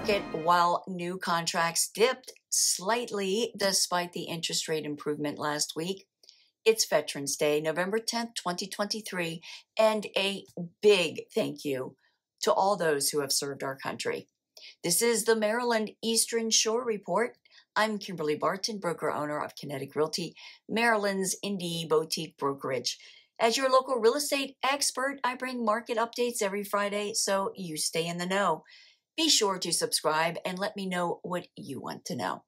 market while new contracts dipped slightly despite the interest rate improvement last week. It's Veterans Day, November 10th, 2023, and a big thank you to all those who have served our country. This is the Maryland Eastern Shore Report. I'm Kimberly Barton, broker owner of Kinetic Realty, Maryland's indie boutique brokerage. As your local real estate expert, I bring market updates every Friday so you stay in the know. Be sure to subscribe and let me know what you want to know.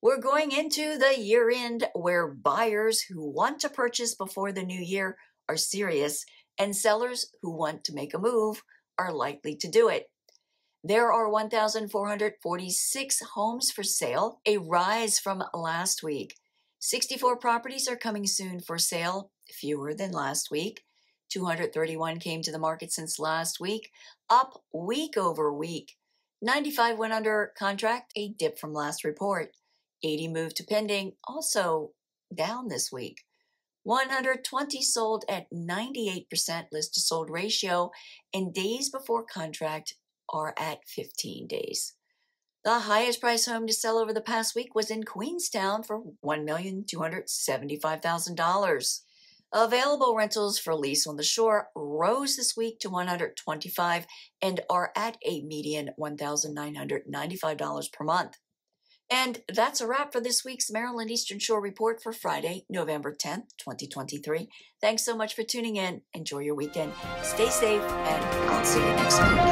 We're going into the year end where buyers who want to purchase before the new year are serious and sellers who want to make a move are likely to do it. There are 1,446 homes for sale, a rise from last week. 64 properties are coming soon for sale, fewer than last week. 231 came to the market since last week, up week over week. 95 went under contract, a dip from last report. 80 moved to pending, also down this week. 120 sold at 98% list to sold ratio, and days before contract are at 15 days. The highest price home to sell over the past week was in Queenstown for $1,275,000. Available rentals for lease on the shore rose this week to 125 and are at a median $1,995 per month. And that's a wrap for this week's Maryland Eastern Shore Report for Friday, November 10th, 2023. Thanks so much for tuning in. Enjoy your weekend. Stay safe, and I'll see you next week.